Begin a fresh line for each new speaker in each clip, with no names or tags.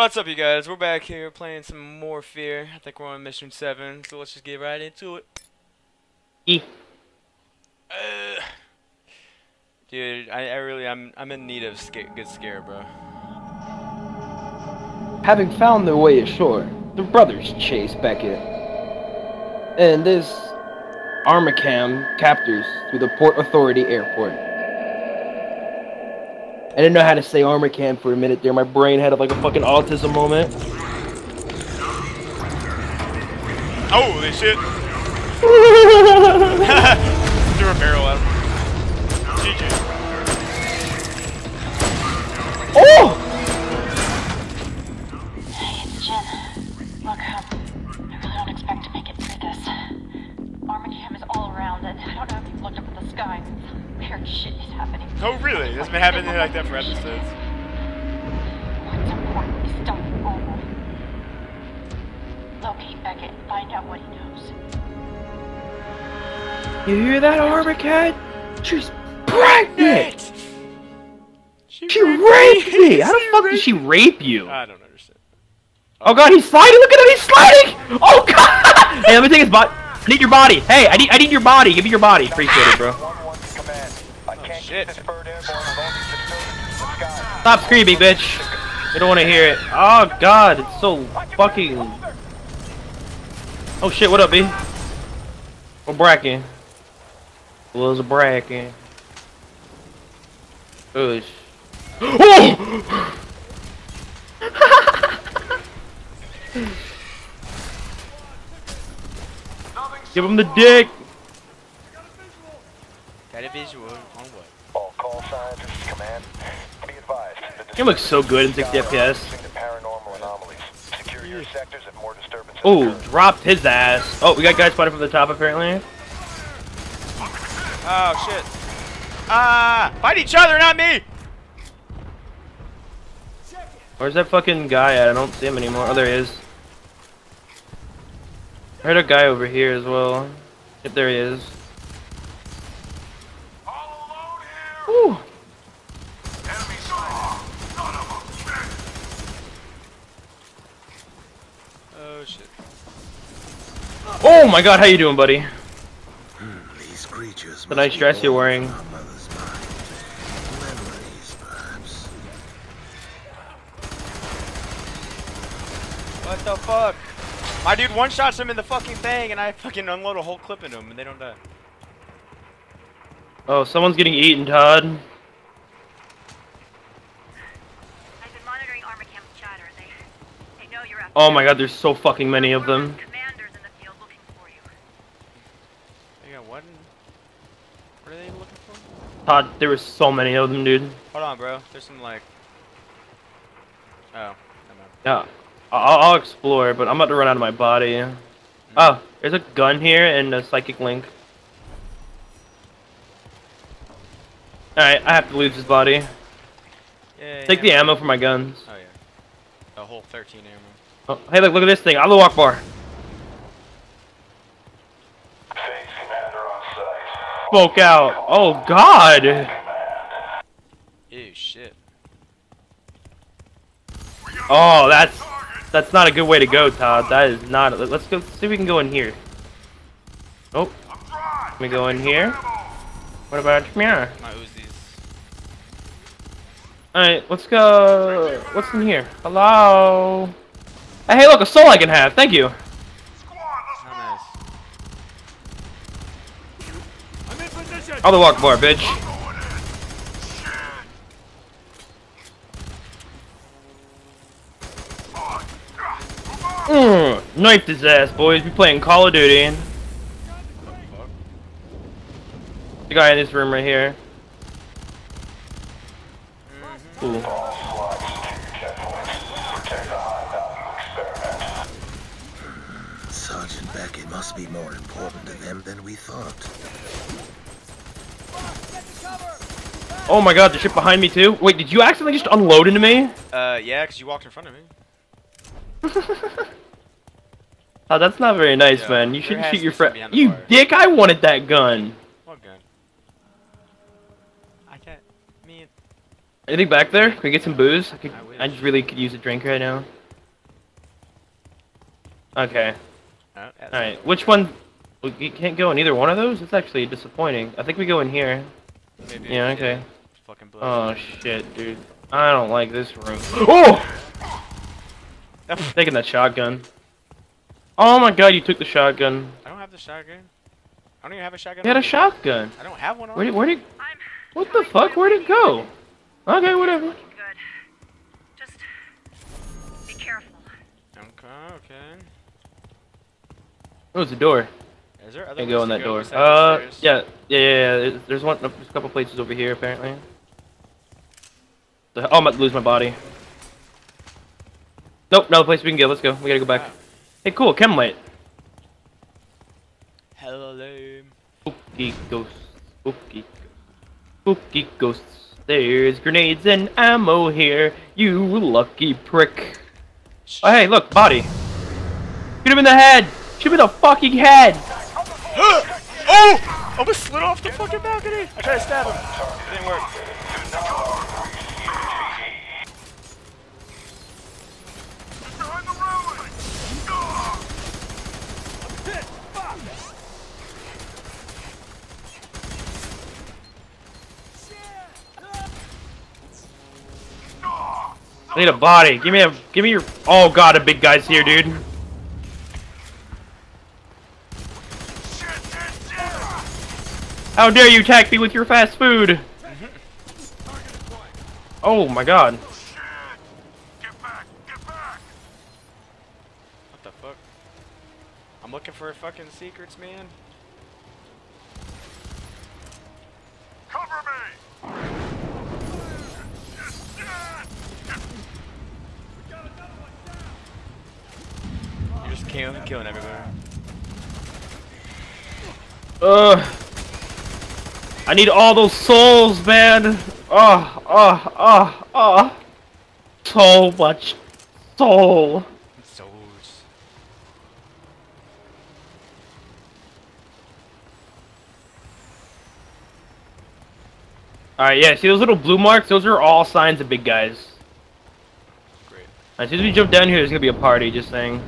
What's up, you guys? We're back here playing some more Fear. I think we're on mission 7, so let's just get right into it.
E.
Uh, dude, I, I really, I'm, I'm in need of sca good scare, bro.
Having found their way ashore, the brothers chase Beckett. And this Armacham captors through the Port Authority Airport. I didn't know how to say Armacham for a minute there. My brain had like a fucking autism moment.
Holy shit! Threw a barrel at him. GG.
Oh!
Oh, really? It's been happening like that for episodes.
What's important is stop all. Locate Beckett find out what he knows.
You hear that, Armacat? She's pregnant! She raped me! How the fuck did she rape you?
I don't understand.
Oh god, he's sliding! Look at him, he's sliding! Oh god! Hey, let me take his body. I need your body. Hey, I need I need your body. Give me your body. Appreciate it, bro.
Shit.
Stop screaming, bitch. I don't want to hear it. Oh god, it's so fucking. Oh shit, what up, B? What bracken? Was a bracken. Push. Oh! Give him the dick.
Got a visual?
All call signs, this is command. Be advised. The
Game looks so good in 60 FPS.
Noticing the paranormal anomalies. Secure your sectors if more disturbances
Oh,
occur.
dropped his ass. Oh, we got guys spotted from the top apparently.
Oh, shit. Ah! Fight each other, not me!
Where's that fucking guy at? I don't see him anymore. Oh, there he is. I heard a guy over here as well. Yep, there he is. Whew.
Oh, shit.
Oh my god, how you doing, buddy?
These creatures
The nice dress you're wearing.
Our mother's mind. Memories.
What the fuck? My dude one shots him in the fucking thing, and I fucking unload a whole clip into him, and they don't die.
Oh, someone's getting eaten, Todd.
I've been monitoring Armacham's chatter. They, they know you're after
Oh my god, there's so fucking many of them.
Commanders in the field looking for you.
They got what? What are they looking for?
Todd, there were so many of them, dude.
Hold on, bro. There's some like. Oh, never mind.
Yeah, I'll, I'll explore, but I'm about to run out of my body. Mm-hmm. Oh, there's a gun here and a psychic link. Alright, I have to lose his body. Take the ammo for my guns.
Oh yeah. A whole 13 ammo.
Oh, hey, look, look at this thing. Allah Akbar.
Phase commander on site.
Smoke out. Oh, God.
Ew, shit.
Oh, that's that's not a good way to go, Todd. That is not. let- Let's go see if we can go in here. Oh, let me go in here. What about here?
My Uzis.
All right, let's go. What's in here? Hello. Hey, look, a soul I can have. Thank you.
How nice.
Allah Akbar, bitch. Mm, knifed his ass, boys. We playing Call of Duty. The guy in this room right here. Ooh.
All slots, secure checkpoints. Protect the high value experiment.
Sergeant Beckett must be more important to them than we thought.
Oh my god, the ship behind me too. Wait, did you accidentally just unload into me?
Uh, yeah, because you walked in front of me.
Oh, that's not very nice,
Yeah,
man. You shouldn't shoot your friend. You
bar.
dick! I wanted that gun.
What gun? I can't. Me.
Anything back there? Can we get some booze? I, could,
I.
I just really could use a drink right now. Okay.
That's
Alright. Which one? We can't go in either one of those? It's actually disappointing. I think we go in here.
Maybe
Yeah, okay. Oh shit, dude. I don't like this room. Oh! Taking that shotgun. Oh my god, you took the shotgun.
I don't have the shotgun. I don't even have a shotgun.
You had a shotgun.
I don't have one on.
Where did, where did, what the fuck? Where'd it go? Okay, whatever.
looking good. Just be careful.
Okay, okay.
Oh, it's a door.
Is there other
Can't go in
to
that door. Uh,
upstairs?
yeah, yeah, yeah, yeah. There's- There's one. There's a couple places over here apparently. The- Oh, I'm about to lose my body. Nope, no place we can go. Let's go. We gotta go back.
Wow.
Hey, cool. Chem light.
Hello.
Spooky ghosts. Spooky. Spooky ghosts. There's grenades and ammo here. You lucky prick. Oh, hey, look, body. Shoot him in the head. Shoot him in the fucking head.
oh! oh I almost slid off the fucking balcony. I tried to stab him. It didn't work.
I need a body. Give me a. Give me your. Oh god, a big guy's here, dude. How dare you attack me with your fast food? Oh my god.
What the fuck? I'm looking for a fucking secrets, man. You're killing, everybody.
Ugh. I need all those souls, man. Oh, oh, oh, oh. So much soul.
Souls.
Alright, yeah, see those little blue marks? Those are all signs of big guys.
Great.
As soon as we jump down here, there's gonna be a party, just saying.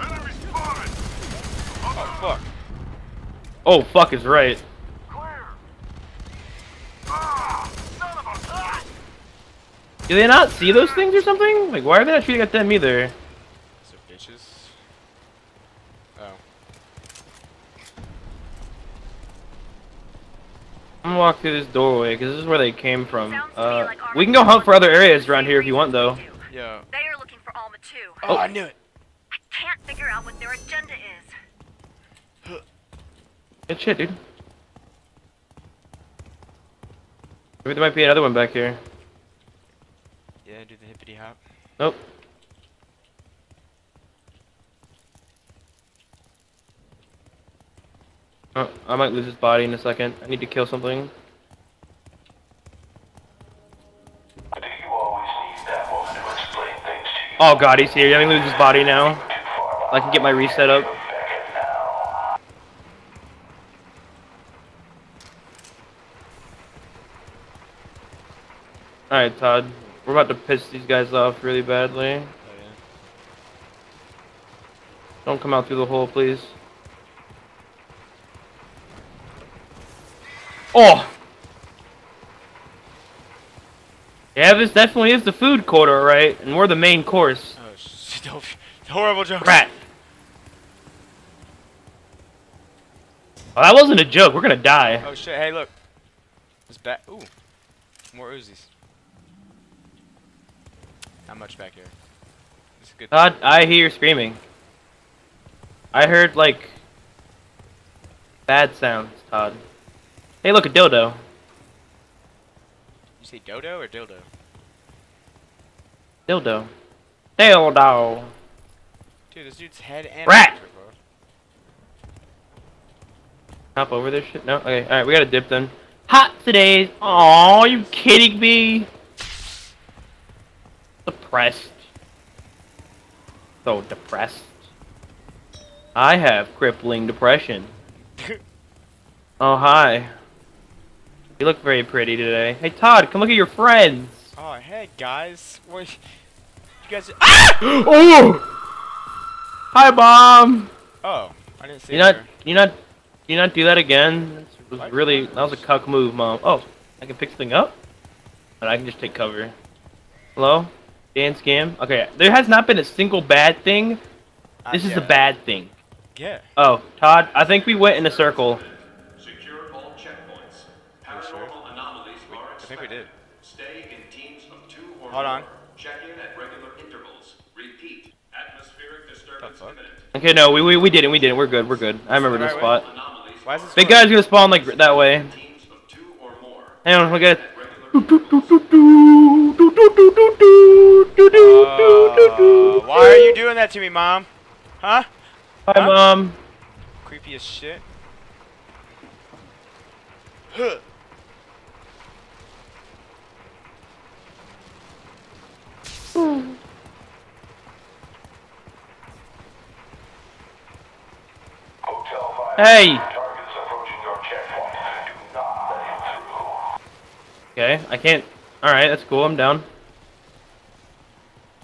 Oh fuck.
Oh, fuck is right. Do they not see those things or something? Like, why are they not shooting at them either?
So bitches. Oh.
I'm gonna walk through this doorway, because this is where they came from.
Sounds to me
Uh,
like
we can go hunt for other areas around here if you want, though.
Yeah.
They are looking for Alma too.
Oh, I knew it.
I can't figure out what their agenda is.
Good shit, dude. Maybe there might be another one back here.
Yeah, do the hippity hop.
Nope. Oh, I might lose his body in a second. I need to kill something.
Do you always need that woman to explain things to you?
Oh god, he's here. Let me lose his body now. I can get my reset up. Alright, Todd. We're about to piss these guys off really badly.
Oh yeah.
Don't come out through the hole, please. Oh! Yeah, this definitely is the food court, alright? And we're the main course.
Oh shit. Horrible joke.
Rat! Oh, that wasn't a joke. We're gonna die.
Oh shit. Hey, look. It's back. Ooh. More Uzis. Not much back here. It's a good.
Todd, I hear screaming. I heard, like, bad sounds, Todd. Hey, look, a dildo.
You say dodo or dildo?
Dildo. Dildo.
Dude, this dude's head and.
Rat!
arms are bro.
Hop over this shit? No? Okay, alright, we gotta dip then. Hot today. Aw, you kidding me? Depressed. So depressed. I have crippling depression. Oh, hi. You look very pretty today. Hey Todd, come look at your friends.
Oh, hey guys. What? You guys? Ah!
Oh! Hi, mom.
Oh, I didn't see
You not? you not? You not do that again? That was really. That was a cuck move, mom. Oh, I can pick something up, and I can just take cover. Hello, Dan Scam. Okay, there has not been a single bad thing.
Not
This is a bad thing.
Yeah.
Oh, Todd, I think we went in a circle.
Secure all checkpoints.
you sure?
Paranormal anomalies are
I think we did.
Stay in teams of two or
Hold on.
more. Check in at regular intervals. Repeat. Atmospheric disturbance
fuck?
imminent.
Okay, no, we we, we didn't. We didn't. We're good. We're good. I remember this
Right way?
spot.
Why is this?
Big guy's gonna spawn like that way.
teams of two or more.
Hang on, look at it.
Uh, why are you doing that to me, mom? Huh?
Hi,
Huh?
mom.
Creepy as shit. Huh.
Hotel 5.
Hey. Okay, I can't. All right, that's cool. I'm down.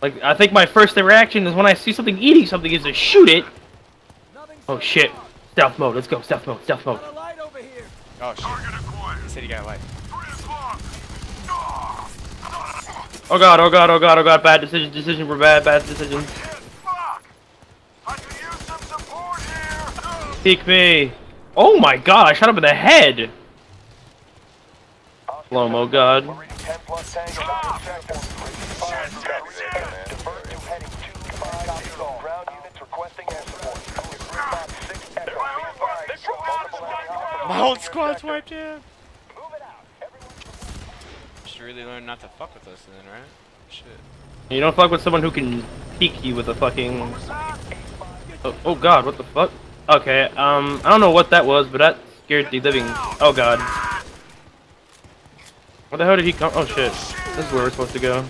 Like, I think my first reaction is when I see something eating something is to shoot it. Oh shit! Stealth mode. Let's go. Stealth mode. Stealth mode.
Oh shit. He said he got a light.
Oh god. Oh god. Oh god. Oh god. Bad decision, decision for bad. Bad decision. Peek me. Oh my god! I shot him in the head. Slow mo god.
10 plus tango not in checkpoint. Divert to heading 2-5 copy all. Ground units requesting air support. Group box 6 echo. Be advised. Multiple enemy hostiles.
My whole squad's wiped out.
Move it out. Everyone
Should really learn not to fuck with us then, right? Shit.
You don't fuck with someone who can peek you with a fucking. Oh, oh god, what the fuck? Okay, um, I don't know what that was, but that scared the living. Oh god. Where the hell did he come? Oh shit. This is where we're supposed to go.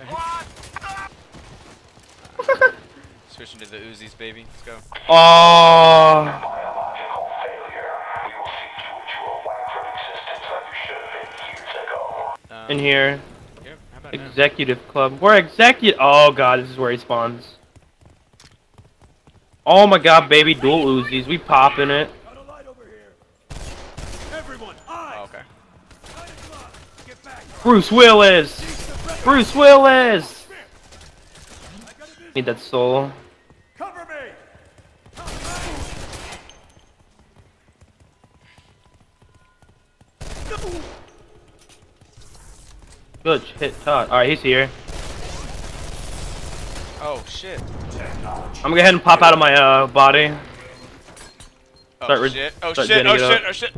Switching to the Uzis, baby. Let's go.
Oh.
biological failure. We will see to it you are wiped from existence like you should have been years ago.
Um,
In here,
Yep. How now?
executive club. We're executive. Oh god, this is where he spawns. Oh my god, baby, dual Uzis. We popping it.
Oh, okay.
Bruce Willis. Bruce Willis. Need that soul. Good hit, Todd. Alright, he's here.
Oh shit.
I'm gonna go ahead and pop out of my uh, body.
Oh
Start re-
shit. Oh
start
shit. Oh shit.
up.
Oh shit.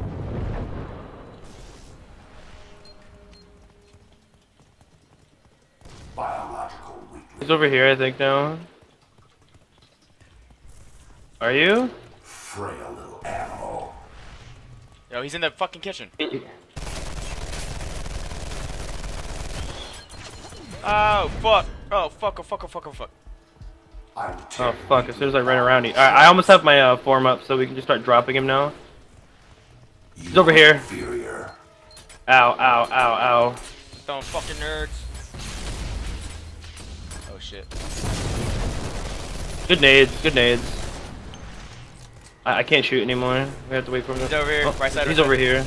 He's over here, I think, now. Are you?
Frail little animal.
Yo, he's in the fucking kitchen. Oh fuck. Oh fuck. Oh fuck. Oh fuck. Oh fuck.
Oh fuck, as soon as I run around he- Alright, I almost have my uh, form up so we can just start dropping him now. He's over here.
Inferior.
Ow, ow, ow, ow.
Throwing fucking nerds. Shit.
Good nades, good nades. I, I can't shoot anymore. We have to wait for him to...
He's over here,
Oh,
right side,
He's
right
over
side.
here.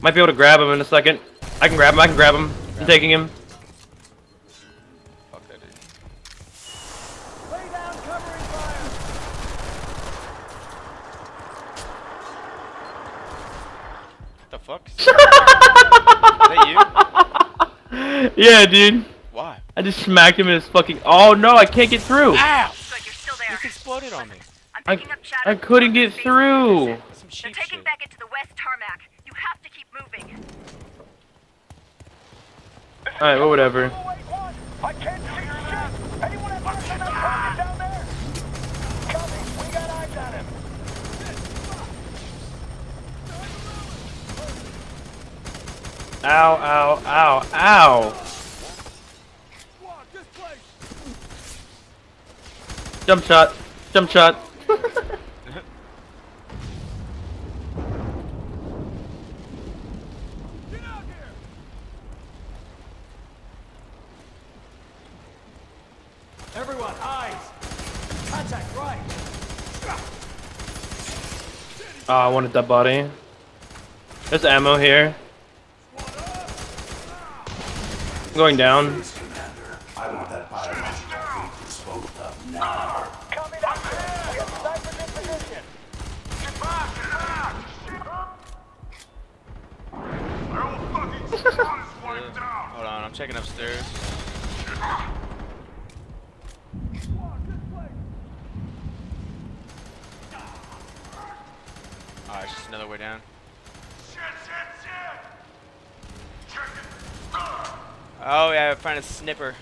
Might be able to grab him in a second. I can grab him, I can grab him. I'm taking him.
Fuck that dude. What the fuck? Is that you?
Yeah, dude.
Why?
I just smacked him in his fucking... Oh no, I can't get through.
Ow!
Good, you're still there.
This exploded on me.
I'm
I,
picking up chatter
I
from
couldn't get through.
Some
They're taking back into the west tarmac. You have to keep moving.
Alright, well, whatever. ow, ow, ow. Ow! Jump shot. Jump shot. Oh, I wanted that body. There's ammo here.
Get back!
Hold on, I'm checking upstairs. It's just another way down. Oh yeah, I found a snipper.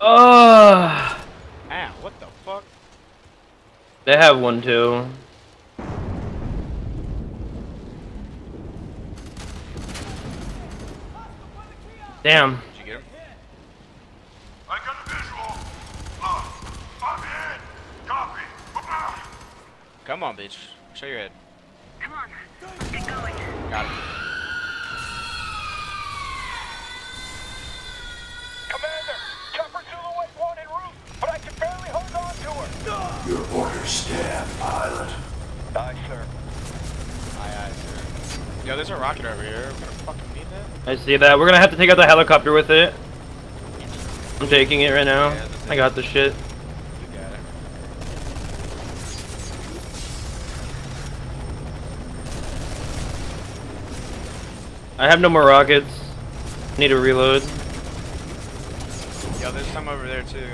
Oh,
Ah, what the fuck?
they have one too. Damn.
Did you get him?
I got a visual. Uh, I'm in. Copy.
Come on, bitch. Show your head.
Come on, let's get going.
Got him.
Commander! Chopper Zulu 1 en route, but I can barely hold on to her!
Your orders stand, pilot.
Aye, sir.
Aye, aye, sir. Yo, there's a rocket over here. We're gonna fucking need that.
I see that. We're gonna have to take out the helicopter with it. I'm taking it right now.
Yeah,
I got the shit.
You got it.
I have no more rockets. Need to reload.
Yo, there's some over there too.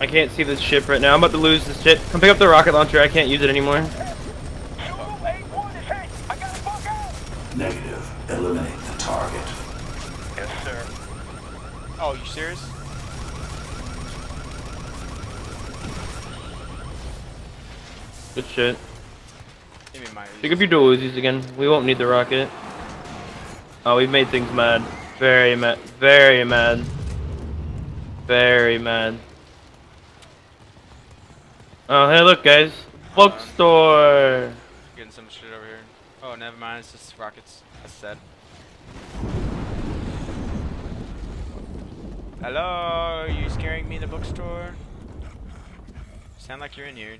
I can't see this ship right now. I'm about to lose this shit. Come pick up the rocket launcher. I can't use it anymore.
Zulu 8-1 is hit! I gotta fuck out!
Negative. Eliminate the target.
Yes, sir.
Oh, you serious?
Good shit. Pick up your dual Uzis again. We won't need the rocket. Oh, we've made things mad. Very mad. Very mad. Very mad. Oh, hey, look, guys. Bookstore.
Getting some shit over here. Oh, never mind. It's just rockets. That's sad. Hello, are you scaring me in the bookstore? Sound like you're in here.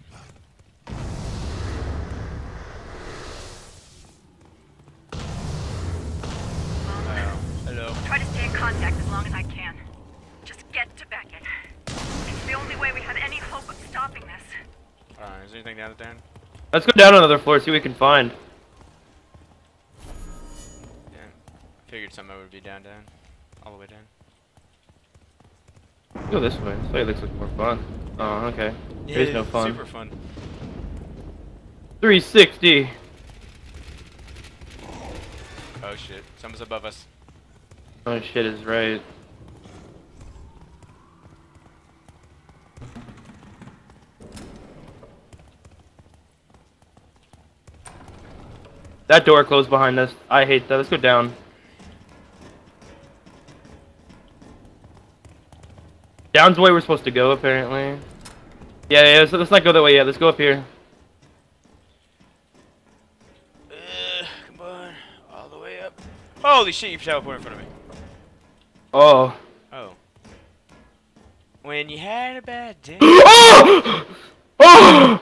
Hello.
Try to stay in contact as long as I can. Just get to Beckett. It's the only way we have any hope of stopping this.
Alright, is there anything down there?
Let's go down another floor, see what we can find.
Yeah. Figured something would be down, down. All the way down.
Go this way. This way looks like more fun. Oh, okay. There's no fun.
Super fun.
360.
Oh shit. Someone's above us.
Oh shit is right. That door closed behind us. I hate that. Let's go down. Down's the way we're supposed to go, apparently. Yeah, yeah, let's, let's not go that way yet. Let's go up here.
Ugh, come on. All the way up. Holy shit, you teleported in front of me.
Oh.
Oh. When you had a bad day.
oh! Oh!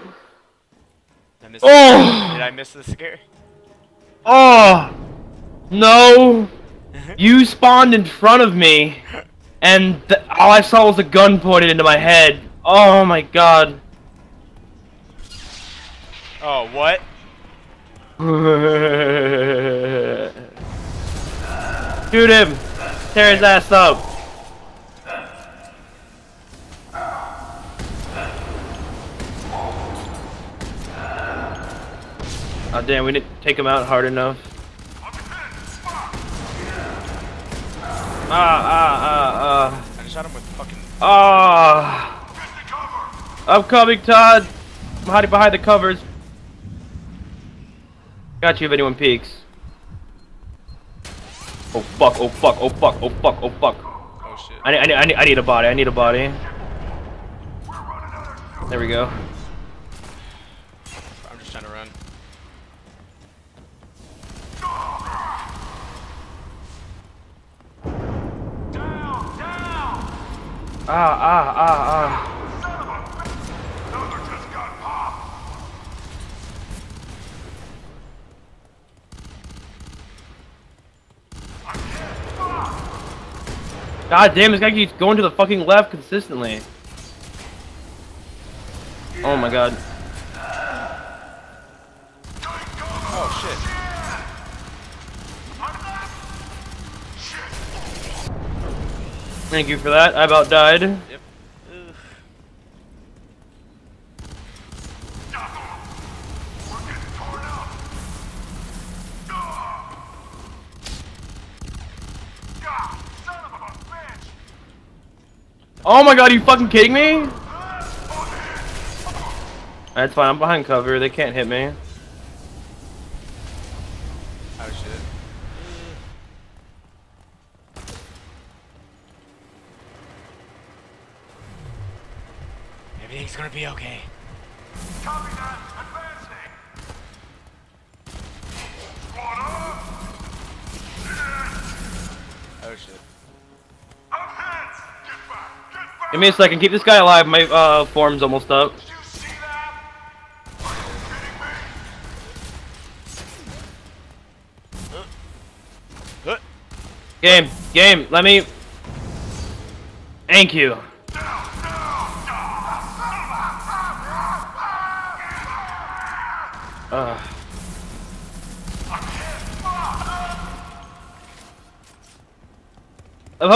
Did I miss,
Oh!
Did I miss the scare?
Oh! No! You spawned in front of me, and all I saw was a gun pointed into my head. Oh my god.
Oh, what?
Shoot him! Tear his ass up! Oh damn, we didn't take him out hard enough. Ah, ah, ah,
I just shot him with fucking.
ah. Ah! I'm coming, Todd! I'm hiding behind the covers. Got you if anyone peeks. Oh fuck, oh fuck, oh fuck, oh fuck, oh fuck.
Oh shit.
I need, I need, I need, a body, I need a body. There we go.
I'm just trying to run.
Down, down. Ah, ah,
ah, ah.
God damn, this guy keeps going to the fucking left consistently. Oh my god.
Oh shit.
Thank you for that. I about died.
Yep. Ugh.
We're getting torn up! Ah! God, son of a bitch!
Oh my god, are you fucking kidding me? That's fine, I'm behind cover. They can't hit me.
Oh shit. Everything's gonna be okay.
Me a second. Keep this guy alive. My uh, form's almost up. Game, game, let me. Thank you.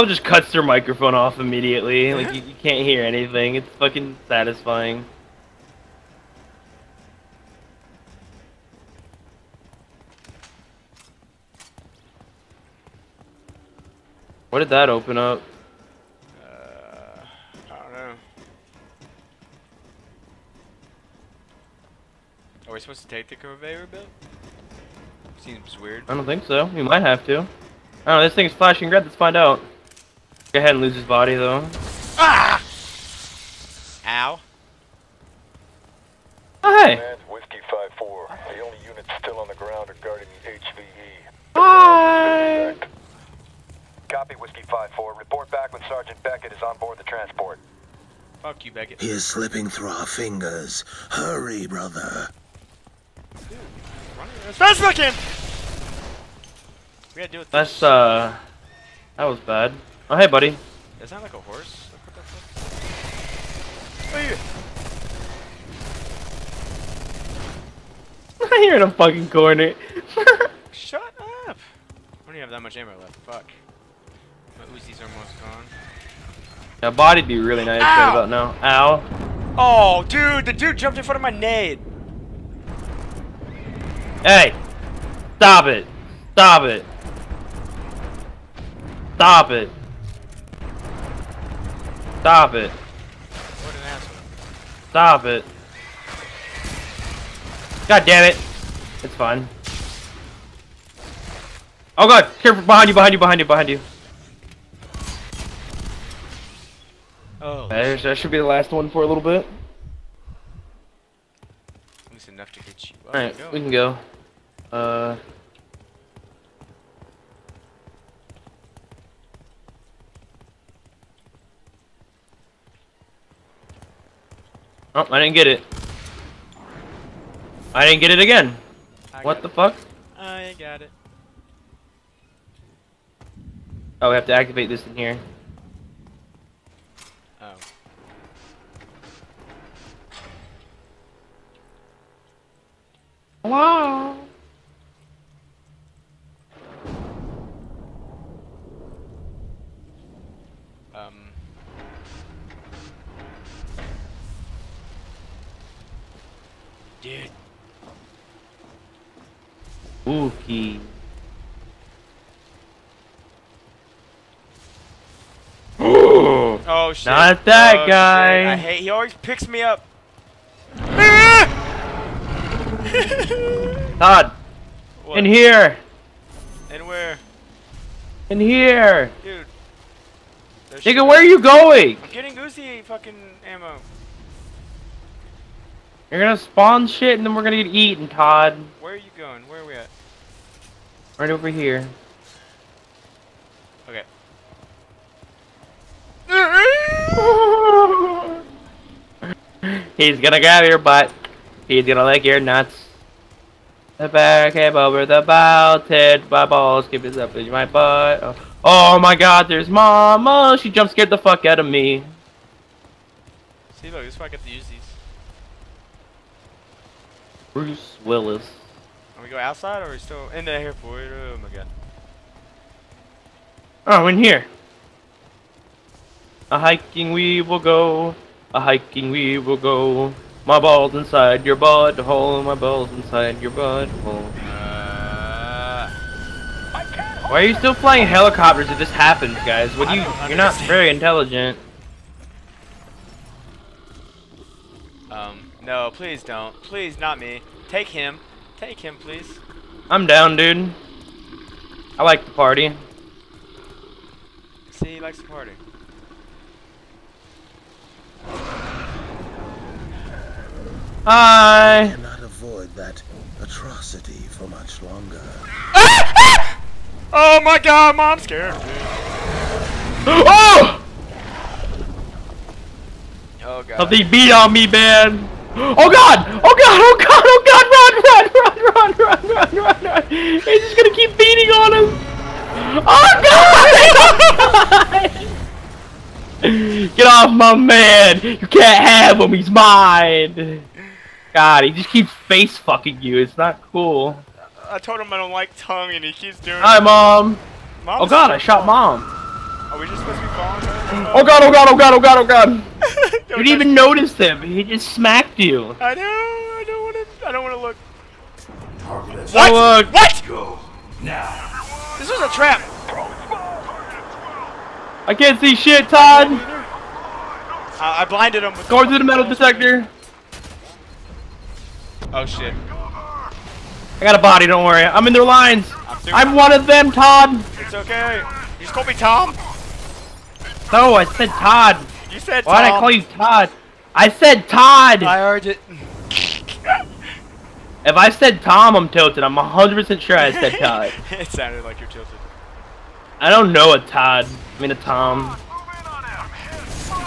It just cuts their microphone off immediately. Like you, you can't hear anything. It's fucking satisfying. What did that open up?
Uh, I don't know. Are we supposed to take the conveyor belt? Seems weird.
I don't think so. We might have to. I don't know. This thing's flashing red. Let's find out. Go ahead and lose his body though.
Ah! Ow.
Oh hey.
Command, Whiskey 5-4. The only units still on the ground are guarding the HVE.
Hi.
Copy, Whiskey 5-4. Report back when Sergeant Beckett is on board the transport.
Fuck you, Beckett.
He is slipping through our fingers. Hurry, brother.
Fast looking! We gotta deal with
That's uh. That was bad. Oh hey, buddy.
Is That like a horse? Like, what the fuck? Oh, yeah.
You're in a fucking corner.
Shut up! I don't even have that much ammo left. Fuck. My Uzis are almost gone.
yeah, body'd be really nice right about now. Ow.
Oh, dude! The dude jumped in front of my nade!
Hey! Stop it! Stop it! Stop it! Stop it!
What an asshole.
Stop it! God damn it! It's fine. Oh god! Careful! Behind you! Behind you! Behind you! Behind you!
Oh.
There's, that should be the last one for a little bit.
At least enough to get you.
Alright, we can go. Uh. Oh, I didn't get it. I didn't get it again.
I
What the
it.
fuck?
I got it.
Oh, we have to activate this in here.
Oh.
Hello?
Dude.
Spooky.
Oh shit.
Not that
Oh, shit.
guy.
I hate. He always picks me up.
Todd,
What?
in here!
And where?
In here!
Dude. There's
Nigga,
shit.
where are you going?
I'm getting Uzi fucking ammo.
You're gonna spawn shit and then we're gonna get eaten, Todd.
Where are you going? Where are we at?
Right over here.
Okay.
He's gonna grab your butt. He's gonna lick your nuts. The bear came over the mountain. My balls keep his up in my butt. Oh. oh my god, there's mama. She jump scared the fuck out of me.
See, look, this is why I get to use these.
Bruce Willis.
Are we go outside or are we still in the airport? Oh my god.
Oh, in here. A hiking we will go. A hiking we will go. My balls inside your butt hole, My balls inside your butthole.
Uh,
Why are you still flying helicopters if this happens, guys? What do you? You're not very intelligent.
um, no, please don't. Please, not me. Take him. Take him, please.
I'm down, dude. I like the party.
See, he likes to party.
Hi.
Cannot avoid that atrocity for much longer.
Oh my god, mom scared me.
Oh!
Oh god.
Something beat on me, man. Oh god! Oh god! Oh god! Oh god! Run! Run! Run! Run! Run! Run! Run! Run! He's just gonna keep beating on him. Oh god! Get off my man! You can't have him. He's mine. God, he just keeps face fucking you. It's not cool.
I told him I don't like tongue and he keeps doing it.
Hi,
it.
mom.
Mom's
Oh god, I shot mom.
Are we just supposed to be following her?
Oh god! Oh god! Oh god! Oh god! Oh god! You didn't even notice him. He just smacked you.
I know. I don't want to. I don't want to look.
Target
What?
Oh, look.
What?
Go. Now.
This was a trap.
I can't see shit, Todd.
Uh, I blinded him. With
Go to the metal detector.
Oh shit.
I got a body, don't worry. I'm in their lines.
I'm.
I'm one of them, Todd.
It's okay. You just called me Tom.
No, I said Todd.
You said
Why did I call you Todd? I said Todd.
I heard it.
If I said Tom, I'm tilted. I'm 100% sure I said Todd.
it sounded like you're tilted.
I don't know a Todd. I mean a Tom.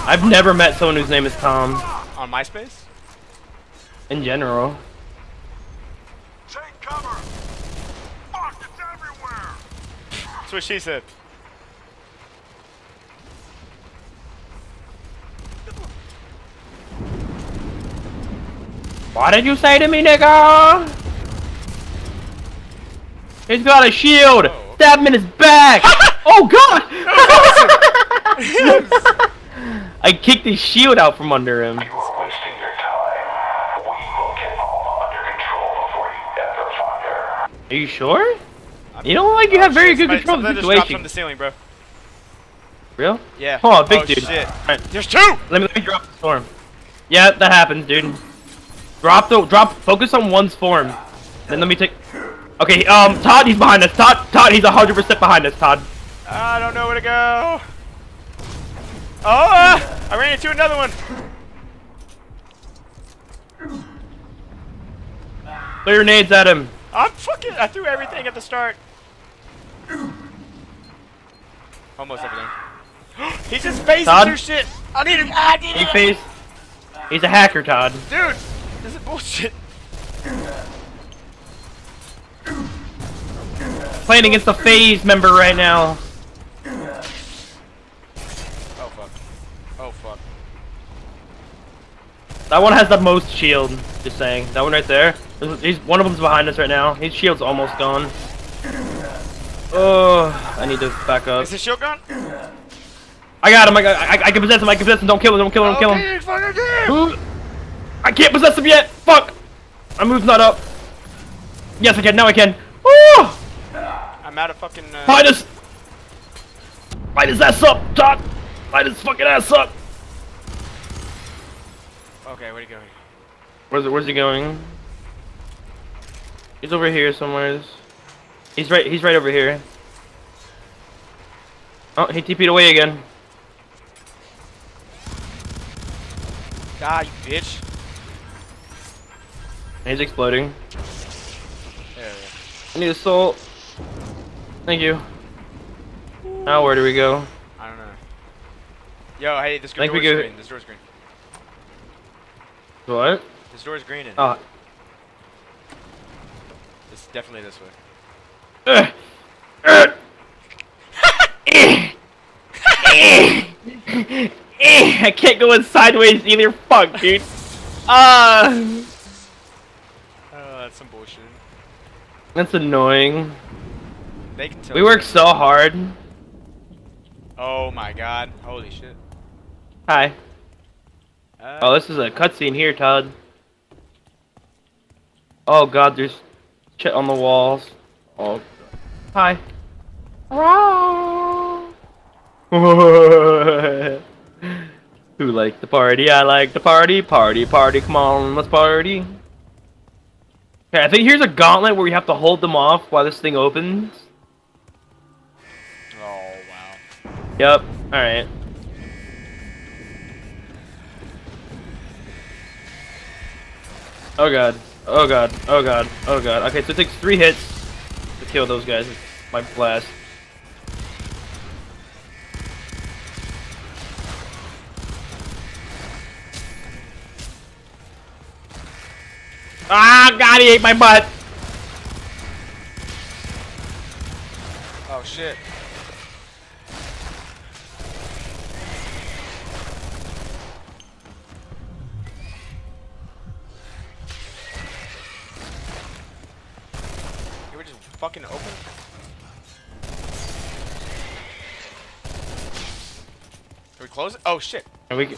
I've never met someone whose name is Tom.
On MySpace?
In general.
Take cover. Fuck, it's everywhere.
That's what she said.
What did you say to me, nigga? He's got a shield.
Oh.
Stab him in his back. oh god! I kicked his shield out from under him.
Are wasting your time. We will get all under control before you ever find her.
Are you sure? You don't look like you have very good control of the
something just dropped from the ceiling, bro.
Real?
Yeah.
Oh, big
oh,
dude.
shit.
Alright,
There's two!
let me let me drop the storm. Yeah, that happens, dude. Drop the drop. Focus on one's form. Then let me take. Okay, um, Todd, he's behind us. Todd, Todd, he's 100% behind us. Todd.
I don't know where to go. Oh, uh, I ran into another one.
Throw your nades at him.
I'm fucking. I threw everything at the start. Almost everything. He's just facing
Todd?
through shit. I need it. I need
He
it.
face. He's a hacker, Todd.
Dude, this is bullshit.
Playing against a phase member right now.
Oh fuck. Oh fuck.
That one has the most shield. Just saying. That one right there. He's one of them's behind us right now. His shield's almost gone. Oh, I need to back up.
Is his shield gone?
I got him. I, got, I, I can possess him. I can possess him. Don't kill him. Don't kill him. Don't kill him.
Okay, fucking game.
Ooh. I can't possess him yet. Fuck. My move's not up. Yes, I can. Now I can. Ooh.
I'm out of fucking. Uh,
Light his. Light his ass up, Todd. Light his fucking ass up.
okay, where'd he go?
Where's where's he going? He's over here somewhere. He's right he's right over here. Oh, he TP'd away again.
Ah, you bitch.
He's exploding.
There.
I need assault. Thank you. Now where do we go?
I don't know. Yo, hey, this door's green. This door's green.
What?
This door's green. In
Oh.
It's definitely this way.
I can't go in sideways either. Fuck, dude. Ah,
Oh, that's some bullshit.
That's annoying.
They can tell.
We work so hard.
Oh my god. Holy shit.
Hi.
Uh,
Oh, this is a cutscene here, Todd. Oh god, there's shit on the walls. Oh, hi. Who likes the party? I like the party. Party, party. Come on, let's party. Okay, I think here's a gauntlet where you have to hold them off while this thing opens.
Oh wow.
Yep. All right. Oh god. Oh god. Oh god. Oh god. Okay, so it takes three hits to kill those guys. with My blast. Ah, God, he ate my butt.
Oh shit. You were just fucking open. Can we close it? Oh shit.
Can
we.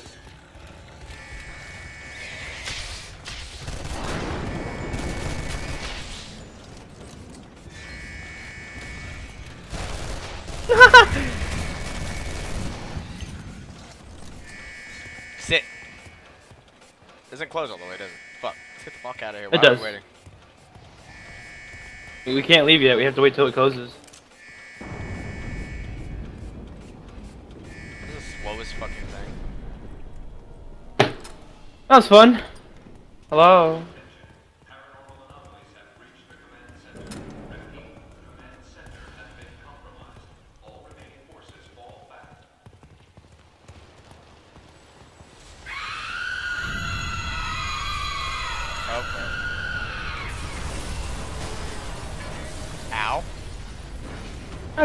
Close all the way, does it? Fuck. Let's get the fuck out of here.
It
Why are we
does.
waiting?
We can't leave yet. We have to wait till it closes.
This is the slowest fucking thing.
That was fun. Hello.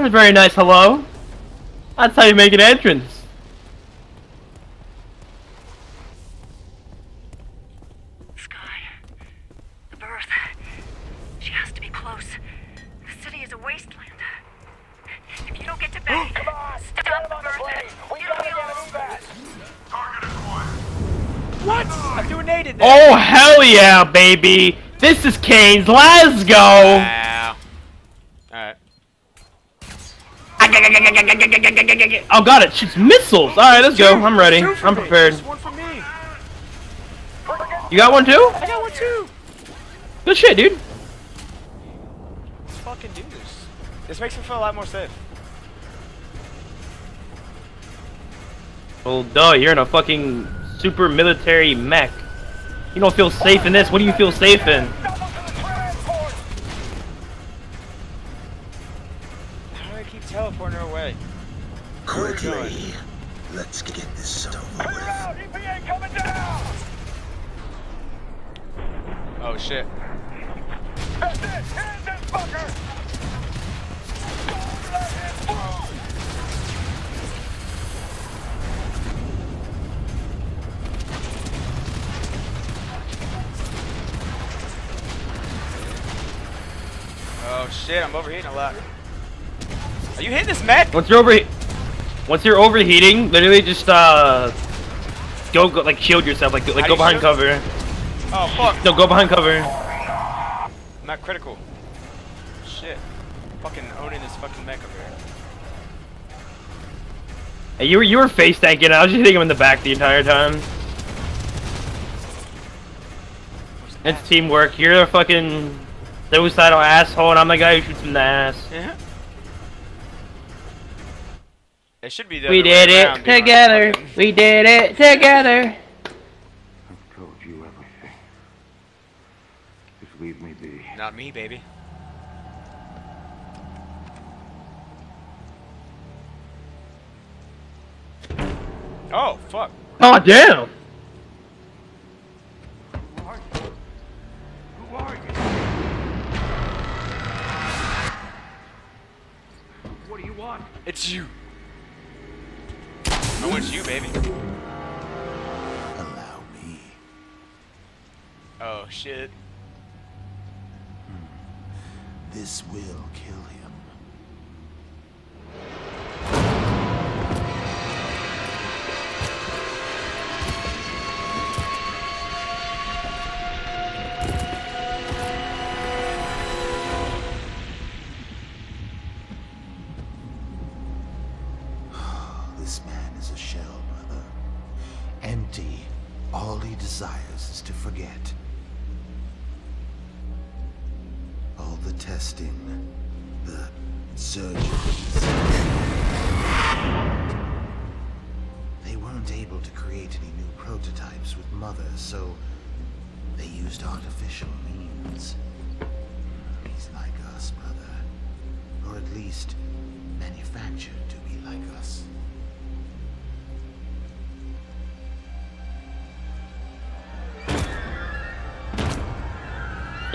That's a very nice hello. That's how you make an entrance.
Sky. The birth. She has to be close. The city is a wasteland. If you don't get to Betty,
Come on,
stop
get
the
on the
birth.
plane. We
It'll
gotta get
all
him
Target acquired.
What? I threw a nade there.
Oh hell yeah, baby! This is Kane's. Let's go.
Ow. Alright.
Oh god, it shoots missiles. All right, let's go. I'm ready. I'm prepared.
There's one for me.
You got one too?
I got one too.
Good shit, dude.
Let's fucking do this. This makes me feel a lot more safe.
Well, duh, you're in a fucking super military mech. You don't feel safe in this. What do you feel safe in?
Shit, I'm overheating a lot. Are you hitting this mech?
Once you're over, once you're overheating, literally just uh, go, go like shield yourself, like like
How
go behind cover.
Oh fuck.
No, go behind cover.
I'm not critical. Shit. Fucking owning this fucking mech over here.
Hey, you were you were face tanking. I was just hitting him in the back the entire time. It's teamwork. You're a fucking suicidal asshole, and I'm the guy who shoots him in the ass.
Yeah. It should be the
We
other way
did it
around,
together. We did it together.
I've told you everything. Just leave me be.
Not me, baby. Oh fuck.
Oh damn!
It's you. Oh, I want you, baby.
Allow me.
Oh shit. Hmm.
This will kill him.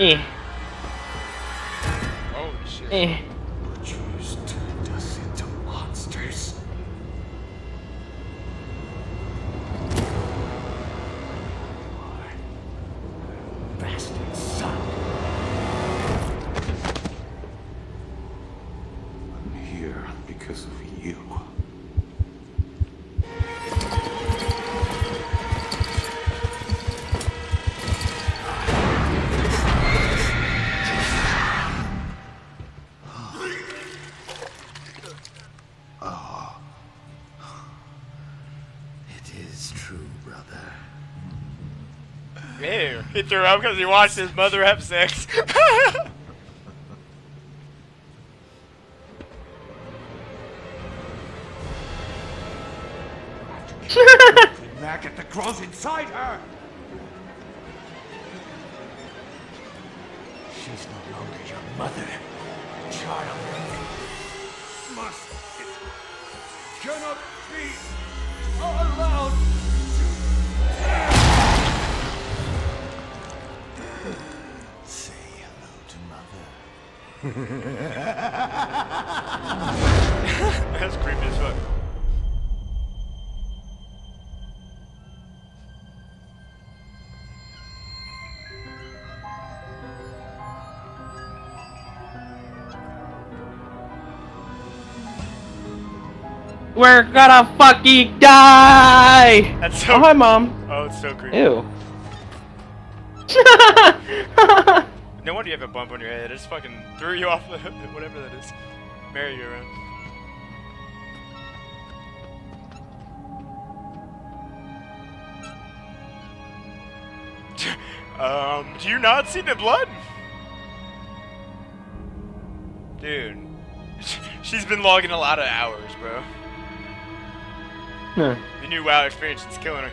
Eh,
Holy shit.
eh.
Threw up because he watched his mother have sex.
We're gonna fucking die!
That's so.
Oh, hi, mom.
Oh, it's so creepy.
Ew.
No wonder you have a bump on your head. It just fucking threw you off the whatever that is. Merry you around. um, do you not see the blood? Dude. She's been logging a lot of hours, bro. The new WoW experience is killing her.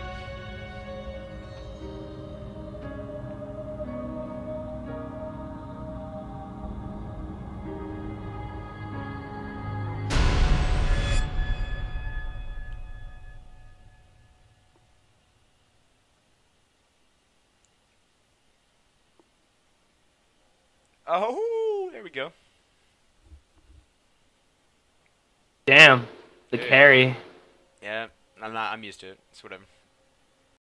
Oh, there we go.
Damn. The carry.
I'm not. I'm used to it. It's whatever.